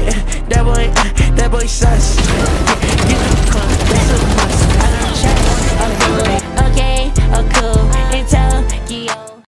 boy, that boy, that boy sus.